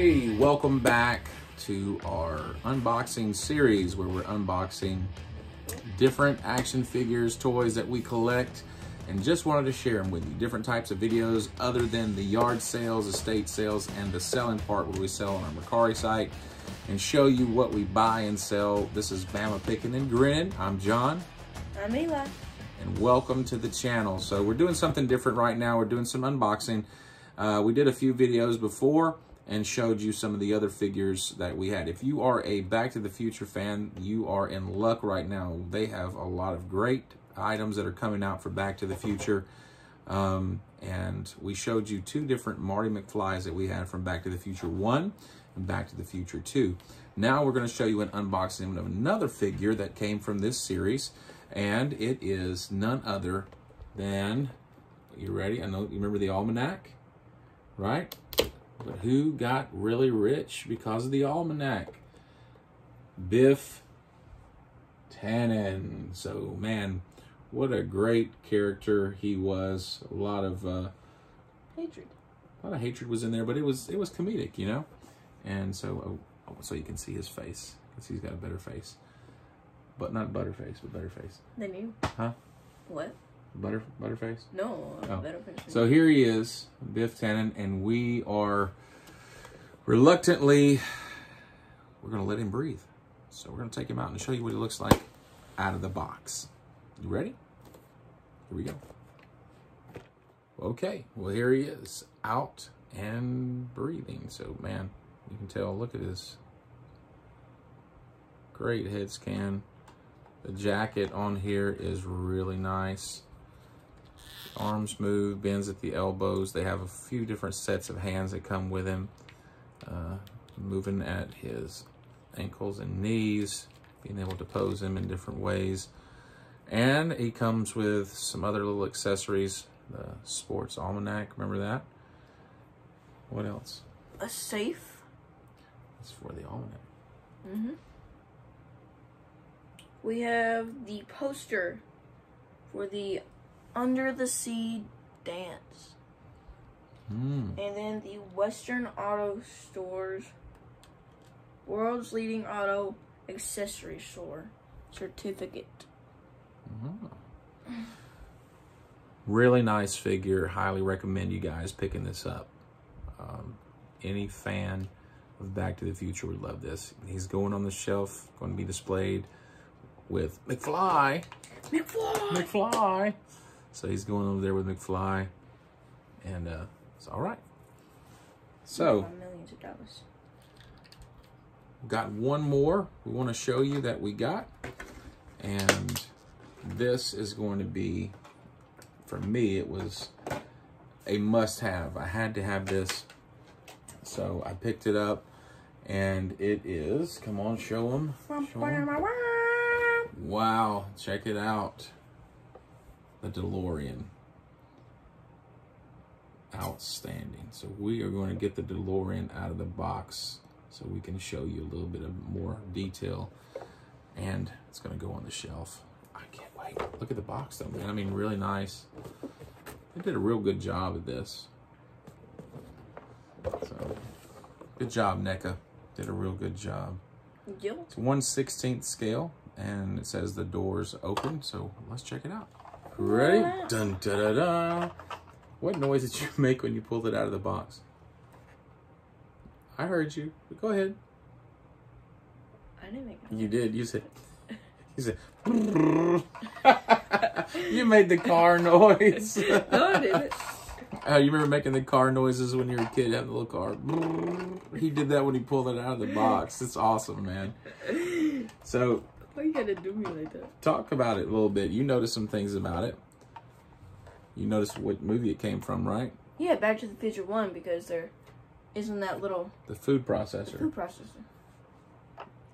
Hey, welcome back to our unboxing series where we're unboxing different action figures, toys that we collect, and just wanted to share them with you. Different types of videos other than the yard sales, estate sales, and the selling part where we sell on our Mercari site and show you what we buy and sell. This is Bama Picking and Grinning. I'm John. I'm Eli. And welcome to the channel. So we're doing something different right now. We're doing some unboxing. Uh, we did a few videos before and showed you some of the other figures that we had. If you are a Back to the Future fan, you are in luck right now. They have a lot of great items that are coming out for Back to the Future. Um, and we showed you two different Marty McFlys that we had from Back to the Future 1 and Back to the Future 2. Now we're going to show you an unboxing of another figure that came from this series. And it is none other than, you ready? I know, you remember the Almanac, right? But who got really rich because of the almanac? Biff Tannen. So, man, what a great character he was. A lot of uh, hatred. A lot of hatred was in there, but it was it was comedic, you know. And so, oh, so you can see his face. Because he's got a better face, but not butterface, but better face. Than you? Huh? What? Butter butterface. No, Oh. better face. So here he is, Biff Tannen, and we are reluctantly, we're going to let him breathe. So we're going to take him out and show you what he looks like out of the box. You ready? Here we go. Okay, well here he is, out and breathing. So man, you can tell, look at his great head scan. The jacket on here is really nice arms move, bends at the elbows. They have a few different sets of hands that come with him. Uh, moving at his ankles and knees, being able to pose him in different ways. And he comes with some other little accessories. The sports almanac, remember that? What else? A safe. It's for the almanac. Mm-hmm. We have the poster for the Under the Sea Dance. Hmm. And then the Western Auto Stores World's Leading Auto Accessory Store certificate. Mhm. Really nice figure. Highly recommend you guys picking this up. Um, any fan of Back to the Future would love this. He's going on the shelf, going to be displayed with McFly. McFly! McFly. So he's going over there with McFly. And uh, it's all right. So, Millions of dollars. got one more we want to show you that we got. And this is going to be, for me, it was a must have. I had to have this. So I picked it up and it is, come on, show them. Show 'em. Wow, check it out. The DeLorean. Outstanding. So we are going to get the DeLorean out of the box so we can show you a little bit of more detail. And it's going to go on the shelf. I can't wait. Look at the box though, man. I mean, really nice. They did a real good job at this. So, good job, NECA. Did a real good job. Yep. It's 1 16th scale, and it says the door's open, so let's check it out. Ready? Dun da da da. What noise did you make when you pulled it out of the box? I heard you. Go ahead. I didn't make it. You did. You said. You said. you made the car noise. No, I didn't. Uh, you remember making the car noises when you were a kid, having the little car. He did that when he pulled it out of the box. It's awesome, man. So Why you gotta do me like that? talk about it a little bit. You noticed some things about it. You noticed what movie it came from, right? Yeah, Back to the Future 1 because there isn't that little The food processor. food processor.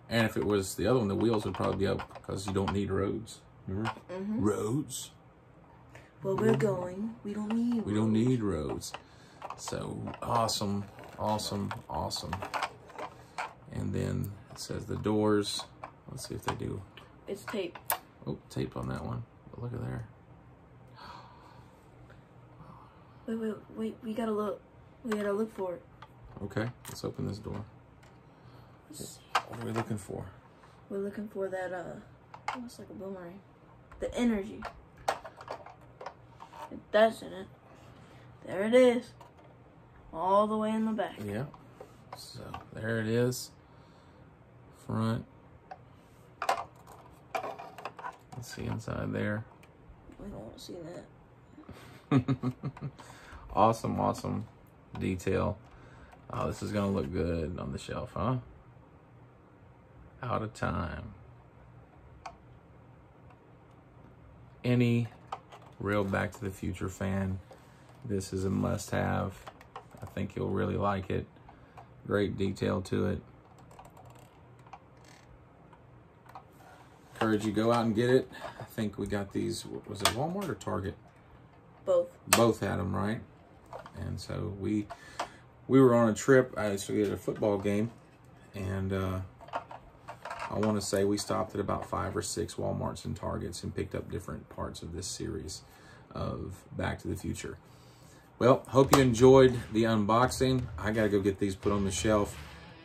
And if it was the other one, the wheels would probably be up because you don't need roads. Remember? Mm-hmm. Roads. Where we're going, we don't need We don't need roads. So awesome, awesome, awesome. And then it says the doors. Let's see if they do. It's tape. Oh, tape on that one. But look at there. Wait, wait, wait. We gotta look. We gotta look for it. Okay, let's open this door. Let's see. What are we looking for? We're looking for that, uh, almost like a boomerang. The energy. If that's in it. There it is. All the way in the back. Yeah. So there it is. Front. Let's see inside there. We don't want to see that. awesome, awesome detail. Oh, this is gonna look good on the shelf, huh? Out of time. Any real Back to the Future fan, this is a must have. I think you'll really like it. Great detail to it. Encourage you go out and get it. I think we got these, was it Walmart or Target? Both. both had them right and so we we were on a trip i was at a football game and uh i want to say we stopped at about five or six walmarts and targets and picked up different parts of this series of back to the future well hope you enjoyed the unboxing i gotta go get these put on the shelf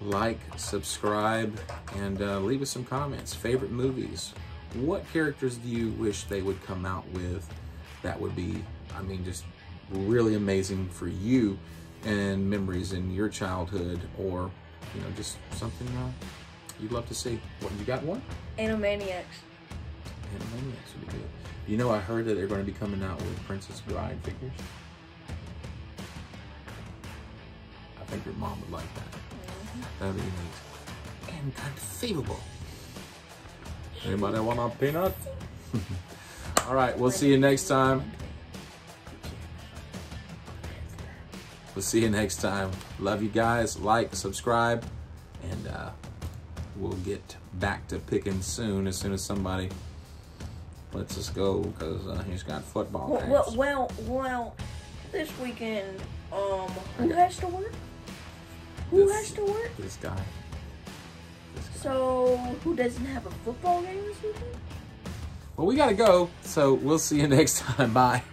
like subscribe and uh, leave us some comments favorite movies what characters do you wish they would come out with that would be I mean, just really amazing for you and memories in your childhood or, you know, just something uh, you'd love to see. What, you got one? Animaniacs. Animaniacs would be good. You know, I heard that they're going to be coming out with Princess Bride figures. I think your mom would like that. That'd be neat. And conceivable. Anybody want a peanut? All right, we'll see you next time. We'll see you next time. Love you guys. Like, subscribe, and uh, we'll get back to picking soon as soon as somebody lets us go because uh, he's got football Well, well, well, well, this weekend, um, who has to work? Who This- has to work? This guy. This guy. So, who doesn't have a football game this weekend? Well, we got to go, so we'll see you next time. Bye.